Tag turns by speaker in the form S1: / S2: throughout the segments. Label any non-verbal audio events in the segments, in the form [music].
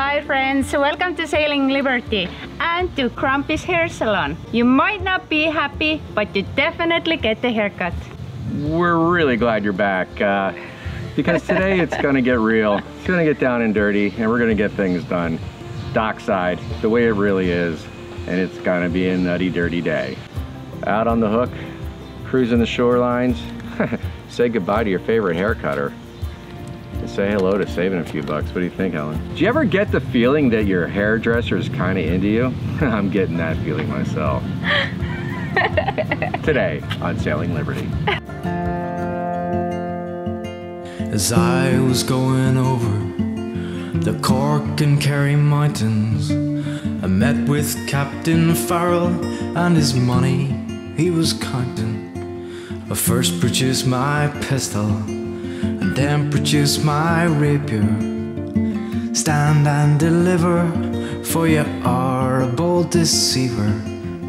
S1: Hi friends, welcome to Sailing Liberty and to Crumpy's Hair Salon. You might not be happy, but you definitely get the haircut.
S2: We're really glad you're back uh, because today it's [laughs] gonna get real. It's gonna get down and dirty and we're gonna get things done. Dockside, the way it really is, and it's gonna be a nutty dirty day. Out on the hook, cruising the shorelines, [laughs] say goodbye to your favorite hair cutter. Say hello to saving a few bucks. What do you think, Helen? Do you ever get the feeling that your hairdresser is kind of into you? [laughs] I'm getting that feeling myself. [laughs] Today on Sailing Liberty.
S3: As I was going over the Cork and Kerry mountains, I met with Captain Farrell and his money he was counting. I first produced my pistol and then produce my rapier. Stand and deliver, for you are a bold deceiver.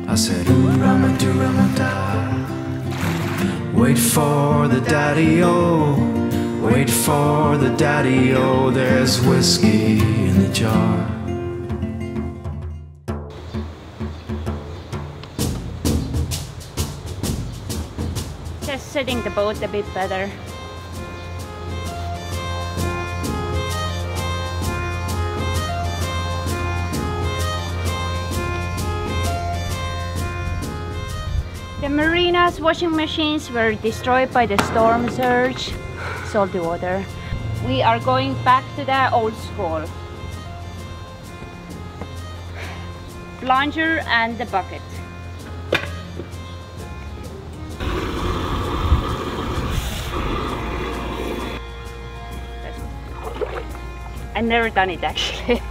S3: I said, Ooh, Ramadu, Ramada. Wait for the daddy oh. wait for the daddy oh. There's whiskey in the jar.
S1: Just setting the boat a bit better. Marina's washing machines were destroyed by the storm surge, salty water. We are going back to the old school. Plunger and the bucket. I've never done it actually. [laughs]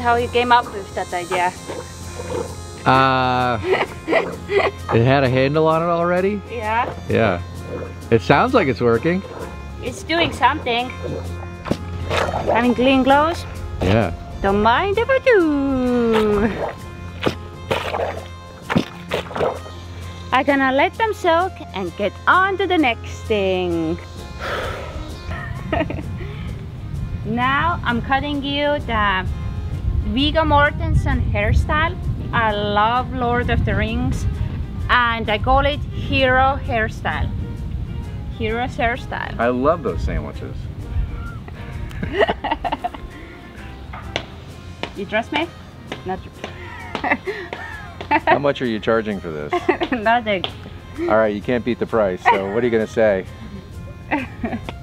S1: how you came up with that idea?
S4: Uh, [laughs] it had a handle on it already?
S1: Yeah,
S4: Yeah. It sounds like it's working.
S1: it's doing something. Having clean clothes?
S4: Yeah.
S1: Don't mind if I do. I'm gonna let them soak and get on to the next thing. [laughs] now I'm cutting you the Viggo Mortensen hairstyle. I love Lord of the Rings and I call it hero hairstyle. Hero's hairstyle.
S2: I love those sandwiches. [laughs]
S1: You trust me? Not
S2: How much are you charging for this? [laughs]
S1: nothing.
S2: All right, you can't beat the price, so what are you gonna say? [laughs]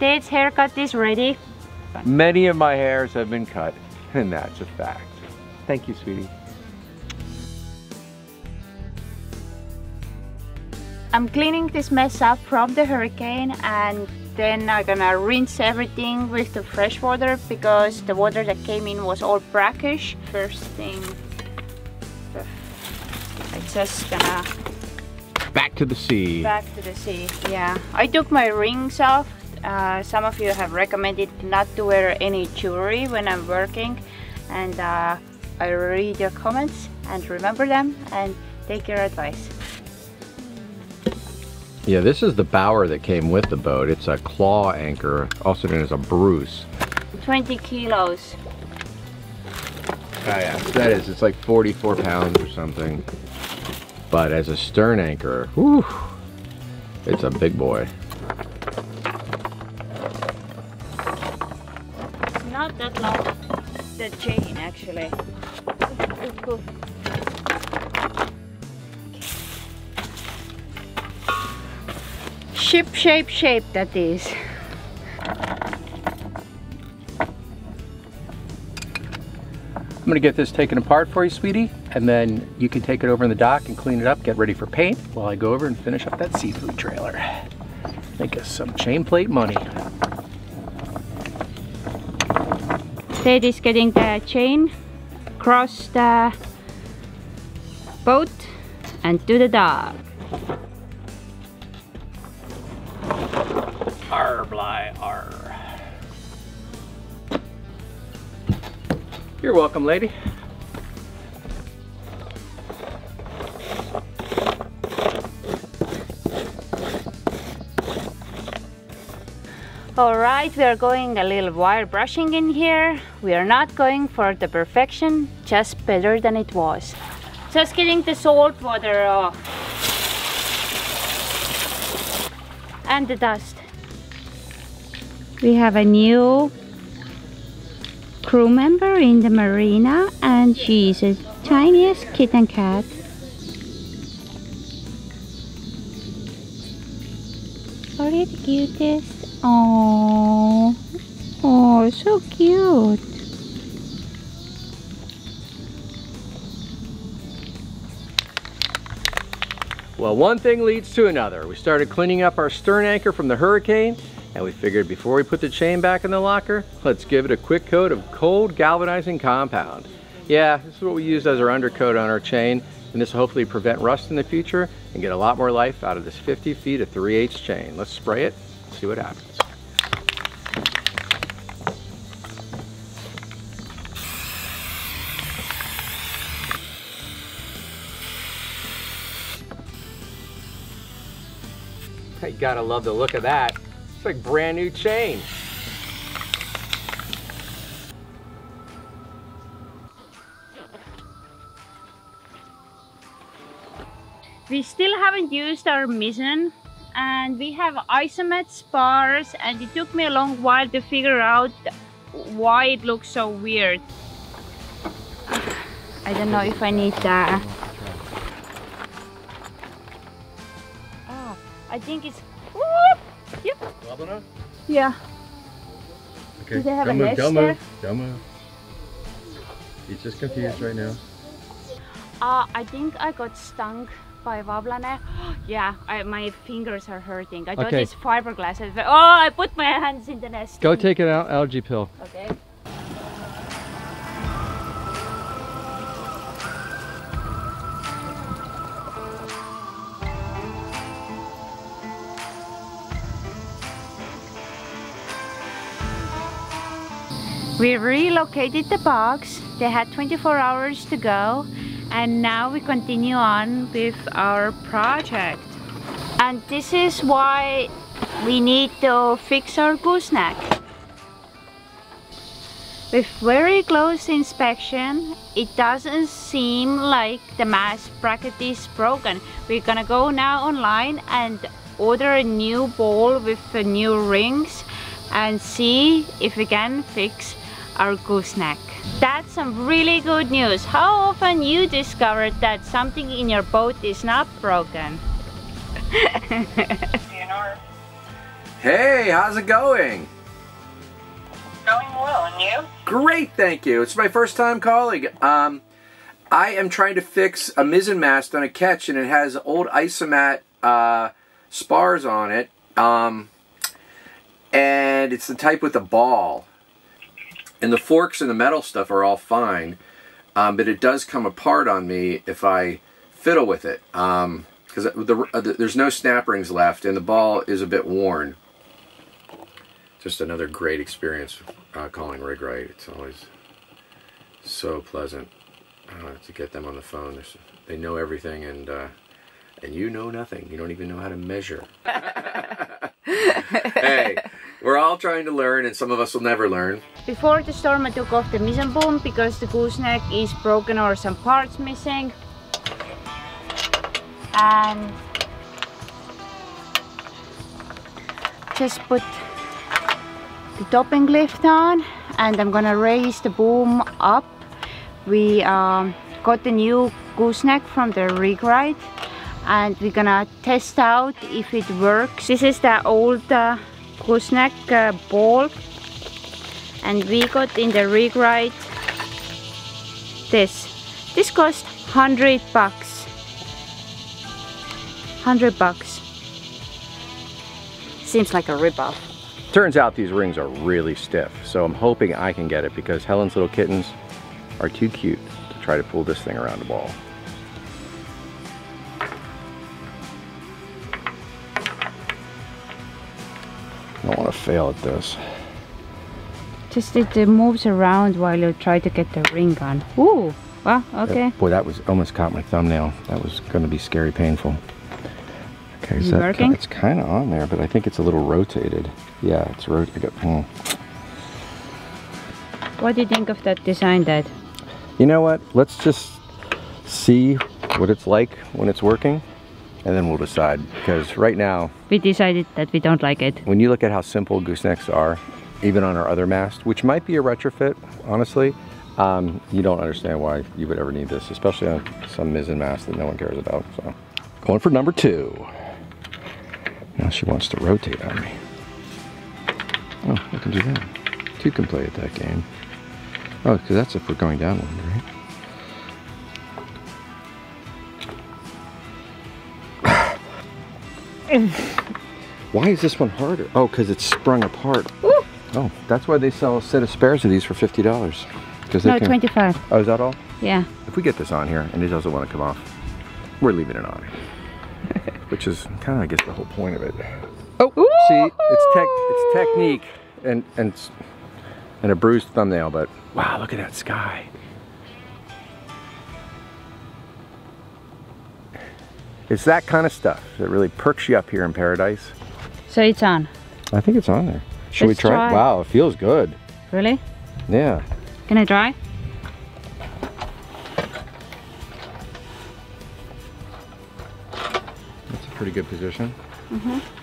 S1: Dave's haircut is ready.
S2: Many of my hairs have been cut, and that's a fact. Thank you, sweetie.
S1: I'm cleaning this mess up from the hurricane and then I'm gonna rinse everything with the fresh water because the water that came in was all brackish. First thing, I just gonna
S4: Back to the sea.
S1: back to the sea. Yeah, I took my rings off. Uh, some of you have recommended not to wear any jewelry when I'm working and uh, I read your comments and remember them and take your advice.
S4: Yeah, this is the bower that came with the boat. It's a claw anchor, also known as a Bruce.
S1: 20 kilos.
S4: Oh yeah, that is. It's like 44 pounds or something. But as a stern anchor, whew, it's a big boy.
S1: Not that long, the chain actually. Ship shape shape that is.
S5: I'm gonna get this taken apart for you, sweetie, and then you can take it over in the dock and clean it up, get ready for paint, while I go over and finish up that seafood trailer. Make us some chain plate money.
S1: Ted is getting the chain across the boat and to the dog.
S6: R bly R. You're welcome, lady.
S1: All right, we are going a little wire brushing in here. We are not going for the perfection, just better than it was. Just getting the salt water off. And the dust. We have a new crew member in the marina and she's the tiniest kitten cat. Are you the cutest? Oh, oh, so cute.
S2: Well, one thing leads to another. We started cleaning up our stern anchor from the hurricane, and we figured before we put the chain back in the locker, let's give it a quick coat of cold galvanizing compound. Yeah, this is what we use as our undercoat on our chain, and this will hopefully prevent rust in the future and get a lot more life out of this 50 feet of 3 8 chain. Let's spray it, see what happens. Gotta love the look of that. It's like brand new chain.
S1: We still haven't used our mizzen and we have Isomat spars and it took me a long while to figure out why it looks so weird. I don't know if I need that. Oh, I think it's... Yep. Yeah.
S7: Okay.
S1: Do they have
S7: don't
S1: a
S7: move, don't
S1: there?
S7: move. Don't move. He's just confused right now.
S1: Uh, I think I got stung by Vablane. [gasps] yeah, I, my fingers are hurting. I thought
S6: Okay.
S1: it's fiberglass. I- Oh, I put my hands in the nest.
S6: Go take an al- allergy pill.
S1: Okay. We relocated the box. They had 24 hours to go and now we continue on with our project. And this is why we need to fix our gooseneck. With very close inspection, it doesn't seem like the mass bracket is broken. We're gonna go now online and order a new ball with the new rings and see if we can fix our gooseneck. That's some really good news. How often you discovered that something in your boat is not broken? [laughs]
S2: Hey, how's it going?
S8: Going well, and you?
S2: Great, thank you. It's my first time calling. Um, I am trying to fix a mizzen mast on a ketch, and it has old isomat uh, spars on it. Um, and it's the type with the ball. And the forks and the metal stuff are all fine, um, but it does come apart on me if I fiddle with it. Because the, uh, the, there's no snap rings left, and the ball is a bit worn. Just another great experience uh, calling Rig-Rite. It's always so pleasant uh, to get them on the phone. There's, they know everything, and uh, and you know nothing. You don't even know how to measure. [laughs] hey, we're all trying to learn, and some of us will never learn.
S1: Before the storm I took off the mizzen boom because the gooseneck is broken or some parts missing. And just put the topping lift on and I'm gonna raise the boom up. We um, got the new gooseneck from the Rig-Rite and we're gonna test out if it works. This is the old uh, gooseneck uh, ball and we got in the Rig-Rite this. This cost 100 bucks. 100 bucks. Seems like a ripoff.
S2: Turns out these rings are really stiff, so I'm hoping I can get it because Helen's little kittens are too cute to try to pull this thing around the ball. Don't want to fail at this.
S1: Just it, moves around while you try to get the ring on. Ooh, well, okay.
S2: Boy, that was almost caught my thumbnail. That was going to be scary painful. Okay,
S1: Is
S2: that,
S1: working?
S2: it's kind of on there, but I think it's a little rotated. Yeah, it's rotated. Hmm.
S1: What do you think of that design, Dad?
S2: You know what? Let's just see what it's like when it's working, and then we'll decide. Because right now,
S1: We decided that we don't like it.
S2: when you look at how simple goosenecks are, even on our other mast, which might be a retrofit, honestly, um, you don't understand why you would ever need this, especially on some mizzen mast that no one cares about. So, going for number two. Now she wants to rotate on me. Oh, I can do that. Two can play at that game. Oh, because that's if we're going down one, right? [sighs] Why is this one harder? Oh, because it's sprung apart. Oh, that's why they sell a set of spares of these for fifty dollars. Because they
S1: No,
S2: can.
S1: 25.
S2: Oh, is that all?
S1: Yeah.
S2: If we get this on here and it doesn't want to come off, we're leaving it on. [laughs] Which is kind of, I guess, the whole point of it. Oh, see, it's tech, it's technique and and and a bruised thumbnail, but wow, look at that sky. It's that kind of stuff that really perks you up here in paradise.
S1: So it's on.
S2: I think it's on there. Should
S1: Let's
S2: we try?
S1: try.
S2: it? Wow, it feels good.
S1: Really?
S2: Yeah.
S1: Can I try?
S2: That's a pretty good position. Mm-hmm.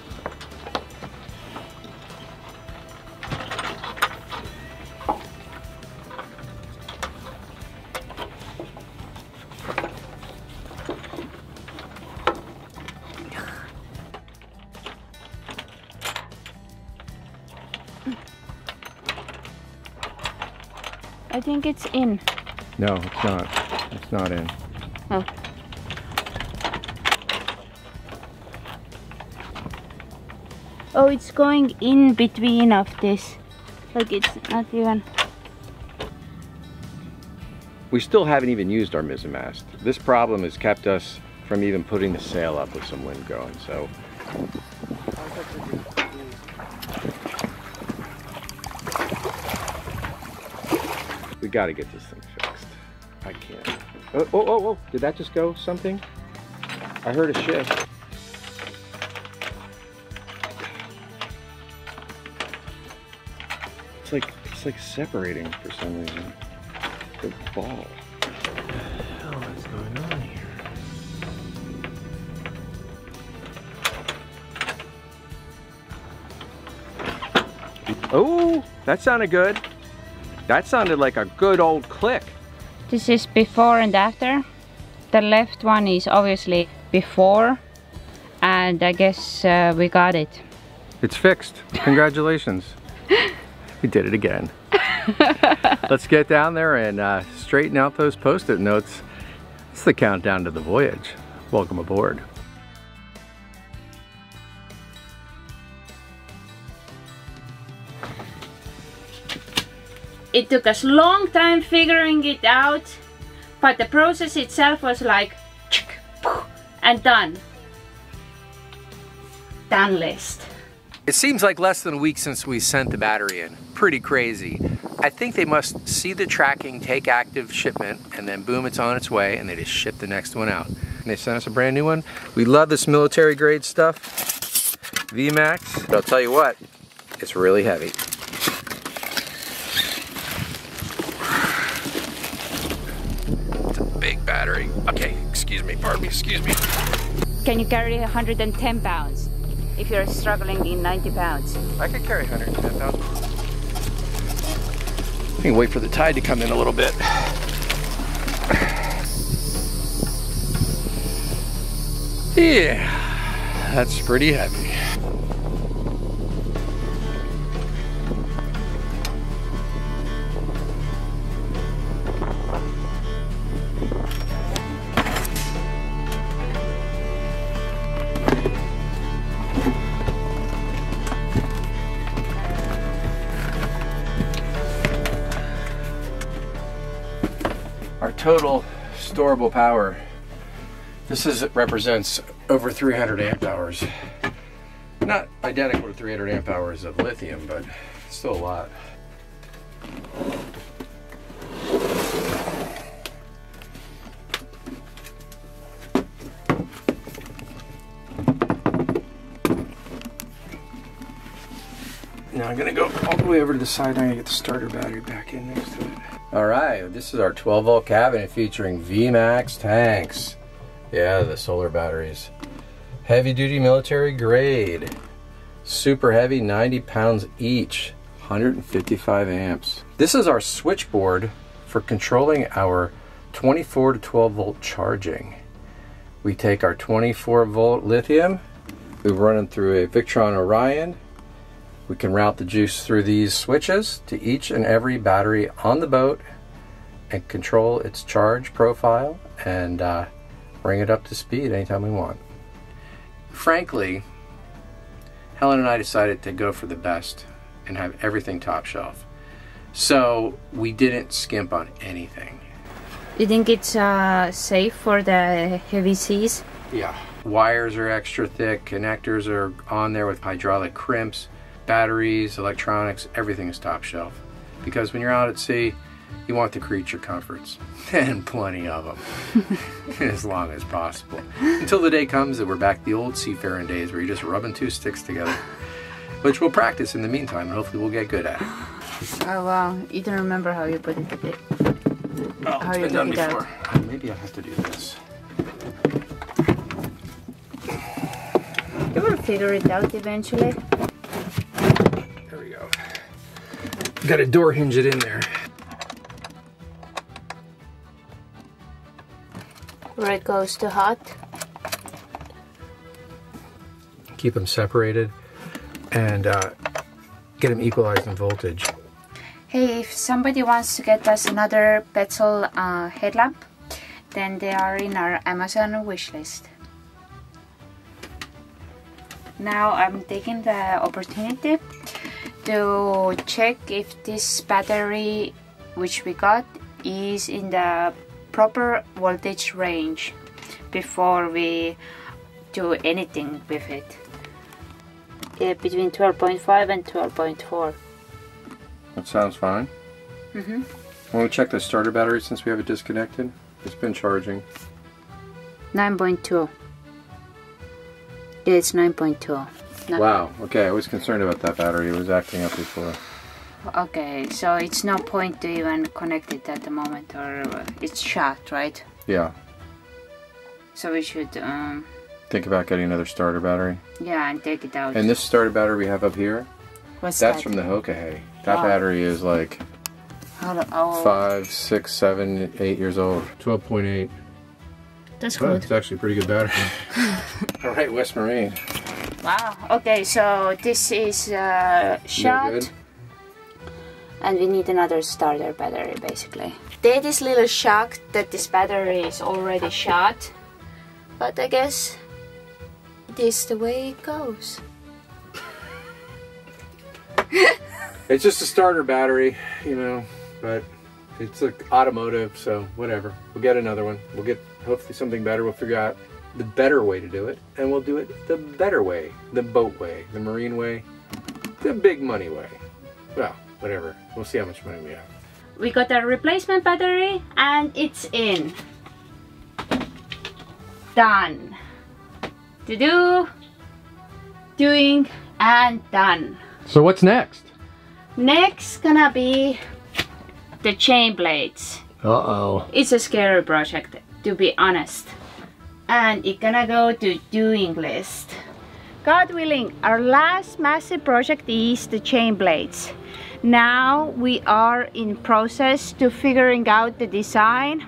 S1: I think it's in.
S2: No, it's not. It's not in.
S1: Oh. Oh, it's going in between of this. Like it's not even.
S2: We still haven't even used our mizzen mast. This problem has kept us from even putting the sail up with some wind going, so. We gotta get this thing fixed. I can't. Oh, oh, oh, oh, did that just go something? I heard a shift. It's like, it's like separating for some reason. The ball. What the hell is going on here? Oh, that sounded good. That sounded like a good old click.
S1: This is before and after. The left one is obviously before, and I guess uh, we got it.
S2: It's fixed. Congratulations. [laughs] we did it again. [laughs] Let's get down there and uh, straighten out those post-it notes. It's the countdown to the voyage. Welcome aboard.
S1: It took us long time figuring it out, but the process itself was like and done. Done list.
S9: It seems like less than a week since we sent the battery in. Pretty crazy. I think they must see the tracking, take active shipment, and then boom, it's on its way, and they just ship the next one out. And they sent us a brand new one. We love this military grade stuff. VMAX. But I'll tell you what, it's really heavy. Excuse me.
S1: Can you carry 110 pounds if you're struggling in 90 pounds?
S9: I could carry 110 pounds. I can wait for the tide to come in a little bit. Yeah, that's pretty heavy. Storable power. This is represents over 300 amp hours.
S2: Not identical to 300 amp hours of lithium, but still a lot. Now I'm gonna go all the way over to the side and gonna get the starter battery back in next to it. All right, this is our 12 volt cabinet featuring VMAX tanks. Yeah, the solar batteries. Heavy duty military grade. Super heavy, 90 pounds each. 155 amps. This is our switchboard for controlling our 24 to 12 volt charging. We take our 24 volt lithium, we run it through a Victron Orion. We can route the juice through these switches to each and every battery on the boat and control its charge profile and uh, bring it up to speed anytime we want. Frankly, Helen and I decided to go for the best and have everything top shelf. So we didn't skimp on anything.
S1: You think it's uh, safe for the heavy seas?
S2: Yeah. Wires are extra thick, connectors are on there with hydraulic crimps, batteries, electronics, everything is top shelf. Because when you're out at sea, you want the creature comforts, [laughs] and plenty of them, [laughs] as long as possible. Until the day comes that we're back the old seafaring days where you're just rubbing two sticks together, which we'll practice in the meantime, and hopefully we'll get good at it.
S1: Oh wow, you don't remember how you put it today.
S2: Oh,
S1: How
S2: it's
S1: you
S2: been done
S1: take it
S2: before. Uh, Maybe I have to do this.
S1: You will figure it out eventually.
S2: There we go. Got to door hinge it in there.
S1: Where it goes to hot.
S2: Keep them separated and uh, get them equalized in voltage.
S1: Hey, if somebody wants to get us another Petzl uh, headlamp, then they are in our Amazon wish list. Now I'm taking the opportunity to check if this battery which we got is in the proper voltage range before we do anything with it. Uh, between 12.5 and 12.4.
S2: That sounds fine.
S1: Mm-hmm.
S2: Want to check the starter battery since we have it disconnected? It's been charging.
S1: 9.2. Yeah, it's 9.2. No-
S2: Wow. Okay, I was concerned about that battery. It was acting up before.
S1: Okay, so it's no point to even connect it at the moment, or uh, it's shot, right?
S2: Yeah.
S1: So we should, um,
S2: Think about getting another starter battery.
S1: yeah, and take it out.
S2: And this starter battery we have up here,
S1: What's
S2: that's
S1: that?
S2: from the Hokahay. That
S1: Oh.
S2: battery is like
S1: How lo- oh,
S2: five, six, seven, eight years old. 12.8.
S1: That's good.
S2: it's actually a pretty good battery. [laughs] All right, West Marine.
S1: Wow. Okay, so this is uh,
S2: good?
S1: and we need another starter battery, basically. Dad is a little shocked that this battery is already shot, but I guess this the way it goes. [laughs]
S2: It's just a starter battery, you know, but it's like automotive, so whatever. We'll get another one. We'll get hopefully something better. We'll figure out the better way to do it, and we'll do it the better way, the boat way, the marine way, the big money way. Well, whatever. We'll see how much money we have.
S1: We got a replacement battery, and it's in. Done. To do, doing, and done.
S2: So what's next?
S1: Next gonna be the chain plates.
S2: Uh-oh.
S1: It's a scary project, to be honest. And it's gonna go to doing list. God willing, our last massive project is the chain plates. Now we are in process to figuring out the design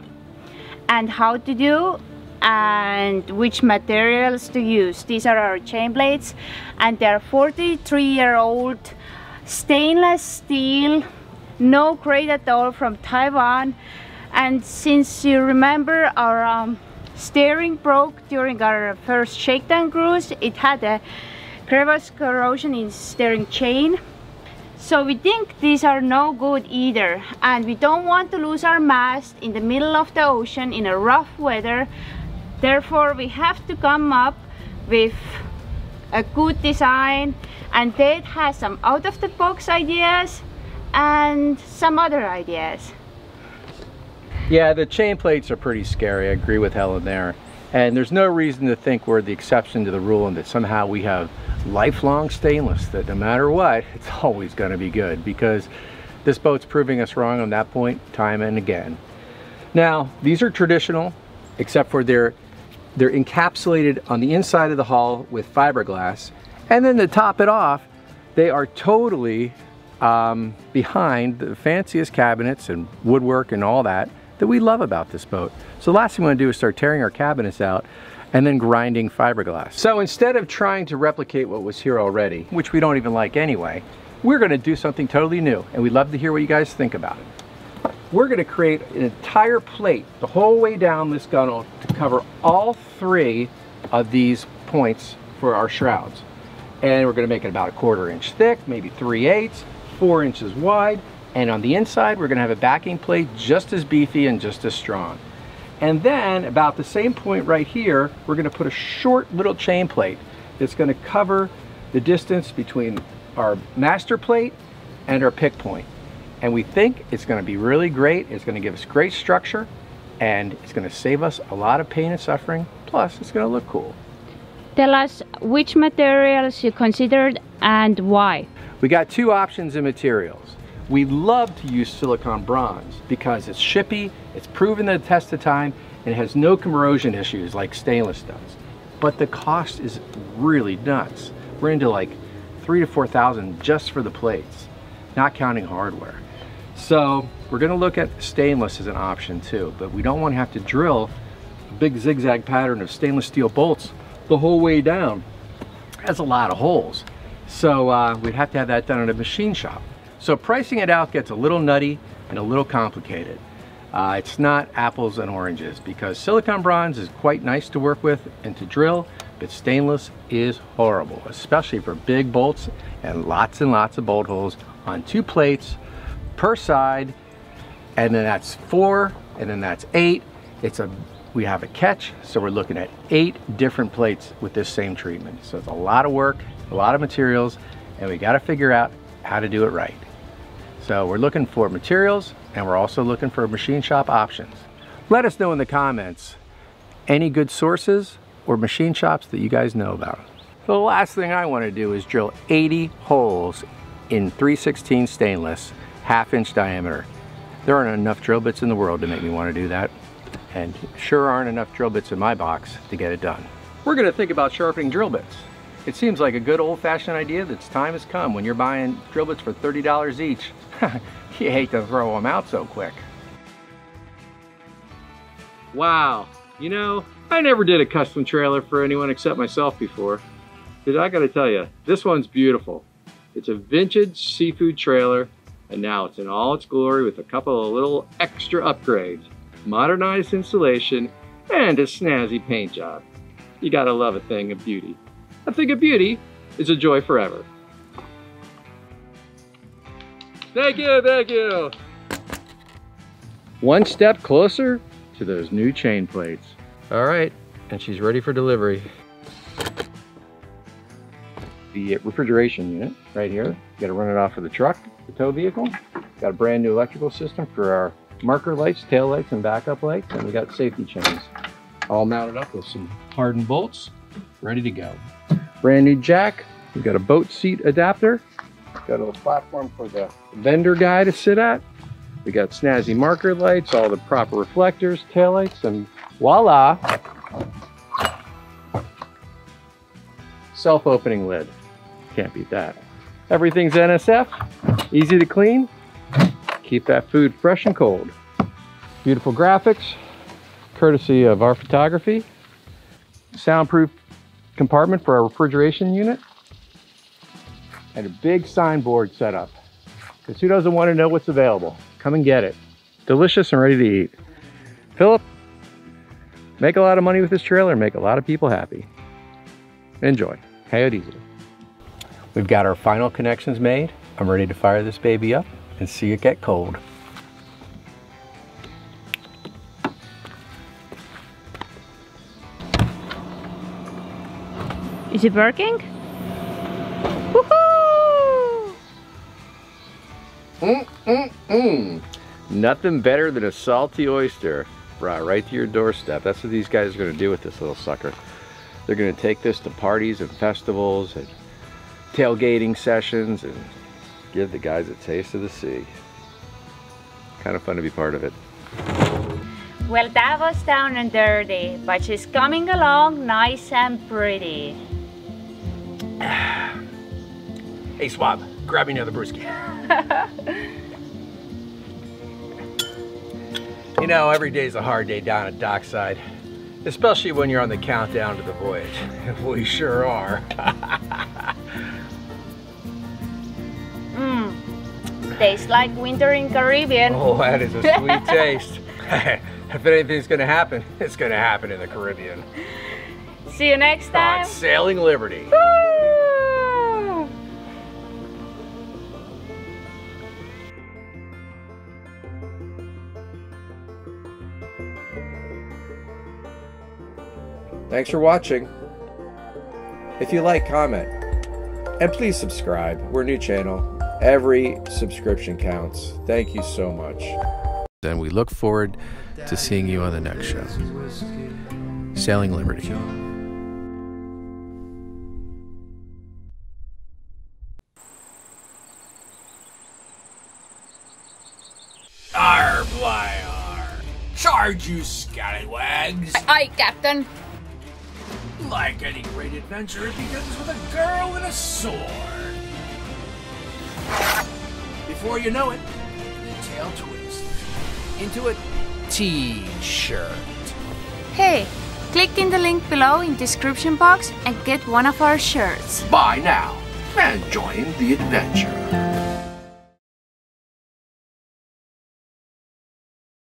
S1: and how to do and which materials to use. These are our chain plates and they're 43 year old stainless steel no grade at all from Taiwan and since you remember our um, steering broke during our first shakedown cruise. It had a crevice corrosion in steering chain. So we think these are no good either and we don't want to lose our mast in the middle of the ocean in a rough weather. Therefore we have to come up with a good design, and Ted has some out of the box ideas and some other ideas.
S2: Yeah, the chain plates are pretty scary. I agree with Helen there. And there's no reason to think we're the exception to the rule and that somehow we have lifelong stainless, that no matter what, [laughs] it's always going to be good because this boat's proving us wrong on that point time and again. Now, these are traditional, except for they're, they're encapsulated on the inside of the hull with fiberglass. And then to top it off, they are totally um, behind the fanciest cabinets and woodwork and all that that we love about this boat. So the last thing we want to do is start tearing our cabinets out and then grinding fiberglass. So instead of trying to replicate what was here already, which we don't even like anyway, we're going to do something totally new and we'd love to hear what you guys think about it. We're going to create an entire plate the whole way down this gunnel to cover all three of these points for our shrouds. And we're going to make it about a quarter inch thick, maybe 3 eighths, 4 inches wide, and on the inside, we're gonna have a backing plate just as beefy and just as strong. And then about the same point right here, we're gonna put a short little chain plate that's gonna cover the distance between our master plate and our pick point. And we think it's gonna be really great. It's gonna give us great structure and it's gonna save us a lot of pain and suffering. Plus, it's gonna look cool.
S1: Tell us which materials you considered and why.
S2: We got two options in materials. We love to use silicon bronze because it's shippy, it's proven the test of time, and it has no corrosion issues like stainless does. But the cost is really nuts. We're into like three to 4,000 just for the plates, not counting hardware. So we're gonna look at stainless as an option too, but we don't wanna have to drill a big zigzag pattern of stainless steel bolts the whole way down. That's a lot of holes. So uh, we'd have to have that done in a machine shop. So pricing it out gets a little nutty and a little complicated. Uh, it's not apples and oranges because silicon bronze is quite nice to work with and to drill, but stainless is horrible, especially for big bolts and lots and lots of bolt holes on two plates per side. And then that's four, and then that's eight. It's a, we have a ketch, so we're looking at eight different plates with this same treatment. So it's a lot of work, a lot of materials, and we gotta figure out how to do it right. So we're looking for materials and we're also looking for machine shop options. Let us know in the comments any good sources or machine shops that you guys know about. The last thing I want to do is drill 80 holes in 316 stainless, half inch diameter. There aren't enough drill bits in the world to make me want to do that. And sure aren't enough drill bits in my box to get it done. We're going to think about sharpening drill bits. It seems like a good old-fashioned idea that's time has come when you're buying drill bits for $30 each. [laughs] you hate to throw them out so quick. Wow, you know, I never did a custom trailer for anyone except myself before. But I gotta tell you, this one's beautiful. It's a vintage seafood trailer, and now it's in all its glory with a couple of little extra upgrades, modernized insulation, and a snazzy paint job. You gotta love a thing of beauty. A thing of beauty is a joy forever. Thank you, thank you. One step closer to those new chain plates. All right, and she's ready for delivery. The refrigeration unit right here. You gotta run it off of the truck, the tow vehicle. Got a brand new electrical system for our marker lights, tail lights, and backup lights, and we got safety chains all mounted up with some hardened bolts, ready to go. Brand new jack. We've got a boat seat adapter. Got a little platform for the vendor guy to sit at. We got snazzy marker lights, all the proper reflectors, tail lights, and voila! Self-opening lid. Can't beat that. Everything's NSF, easy to clean. Keep that food fresh and cold. Beautiful graphics, courtesy of our photography. Soundproof compartment for our refrigeration unit. And a big signboard set up. Because who doesn't want to know what's available? Come and get it. Delicious and ready to eat. Philip, make a lot of money with this trailer and make a lot of people happy. Enjoy. Coyote We've got our final connections made. I'm ready to fire this baby up and see it get cold.
S1: Is it working? Woohoo!
S10: Mm, mm, mm. Nothing better than a salty oyster brought right to your doorstep. That's what these guys are gonna do with this little sucker. They're gonna take this to parties and festivals and tailgating sessions and give the guys a taste of the sea. Kind of fun to be part of it.
S1: Well, that was down and dirty, but she's coming along nice and pretty.
S2: Hey, Swab, grab me another brewski. you know, every day's a hard day down at Dockside, especially when you're on the countdown to the voyage. [laughs] we sure are.
S1: Mmm, [laughs] tastes like winter in Caribbean.
S2: oh, that is a sweet [laughs] taste. if anything's gonna happen, it's gonna happen in the Caribbean.
S1: See you next time.
S2: On Sailing Liberty.
S1: Woo!
S4: Thanks for watching. If you like, comment. And please subscribe. We're a new channel. Every subscription counts. Thank you so much.
S2: And we look forward to seeing you on the next show. Sailing Liberty. Arr, fly, arr. Charge, you scallywags!
S1: Aye, Captain.
S2: Like any great adventure, it begins with a girl and a sword. Before you know it, the tail twists into a t-shirt.
S1: Hey, click in the link below in description box and get one of our shirts.
S2: Buy now and join the adventure.